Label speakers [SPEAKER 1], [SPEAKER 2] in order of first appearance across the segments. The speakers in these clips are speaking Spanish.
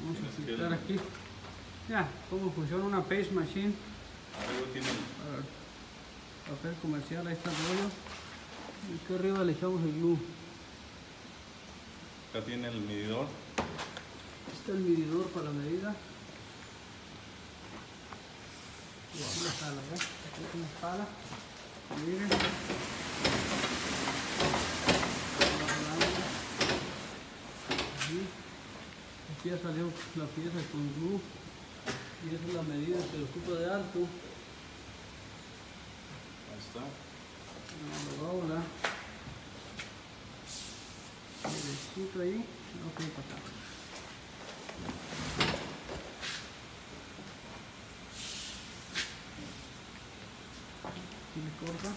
[SPEAKER 1] Vamos a explicar aquí. Ya, cómo funciona una paste machine.
[SPEAKER 2] Tiene
[SPEAKER 1] papel comercial, ahí está el rollo. Y aquí arriba le echamos el glue.
[SPEAKER 2] acá tiene el medidor.
[SPEAKER 1] Aquí está el medidor para la medida. Y aquí la sala, ¿ves? Aquí es una sala. Miren. Aquí. Aquí ya salió la pieza con glue. Y esa es la medida que ocupa de alto.
[SPEAKER 2] Ahí está.
[SPEAKER 1] No, lo dobla. Derechito ahí. No puede pasar. Aquí le corta.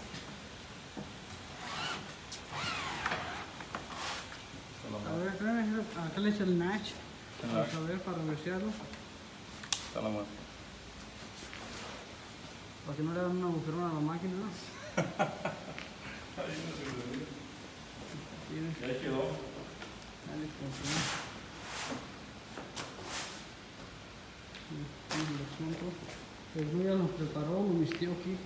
[SPEAKER 1] A ver, acá le echa el match. Para
[SPEAKER 2] match.
[SPEAKER 1] saber, para reversearlo.
[SPEAKER 2] Está la mano.
[SPEAKER 1] Para que no le hagan un agujerón a la máquina. ¿no? Tiene-
[SPEAKER 2] Ya quedó.
[SPEAKER 1] Dale, confirma. Sí, sí, el asunto. El ya lo preparó, lo vistió aquí.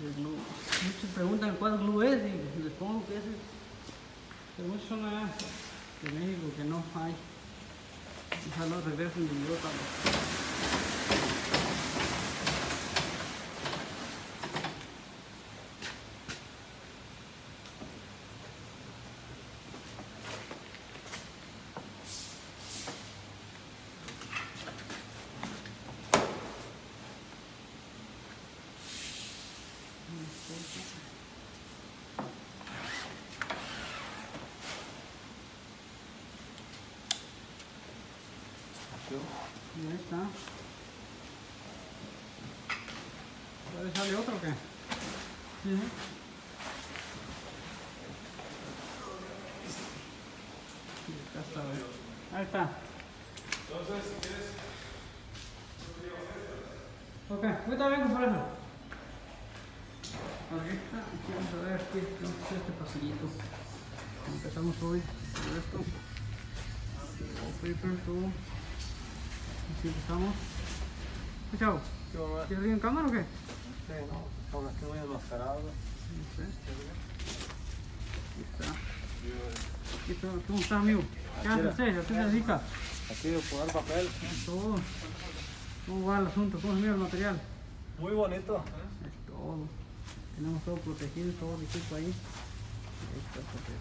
[SPEAKER 1] Muchos preguntan cuál glue es y les pongo que es. Son allá de México que no hay. Ojalá reversen de Europa. Y ahí está. ¿Puede sale otro o qué? Sí. Acá está, a. Ahí está.
[SPEAKER 2] Entonces, si quieres.
[SPEAKER 1] Ok, ahorita vengo por eso. Aquí vamos a ver aquí tenemos que hacer este pasillito. Empezamos hoy con esto. Paper, todo. Así empezamos. ¿Qué chavo?
[SPEAKER 3] ¿Qué mamá?
[SPEAKER 1] ¿Quieres ir en cámara o qué?
[SPEAKER 3] Sí, no, con aquí muy enmascarado.
[SPEAKER 1] No sé. Aquí está. Aquí está. ¿Cómo está, amigo? ¿Qué hace usted? ¿A qué se dedica?
[SPEAKER 3] Aquí de poner papel.
[SPEAKER 1] Todo. ¿Cómo va el asunto? ¿Cómo se mira el material?
[SPEAKER 3] Muy bonito.
[SPEAKER 1] Es todo. Tenemos todo protegido, todo el equipo ahí. Ahí está el papel.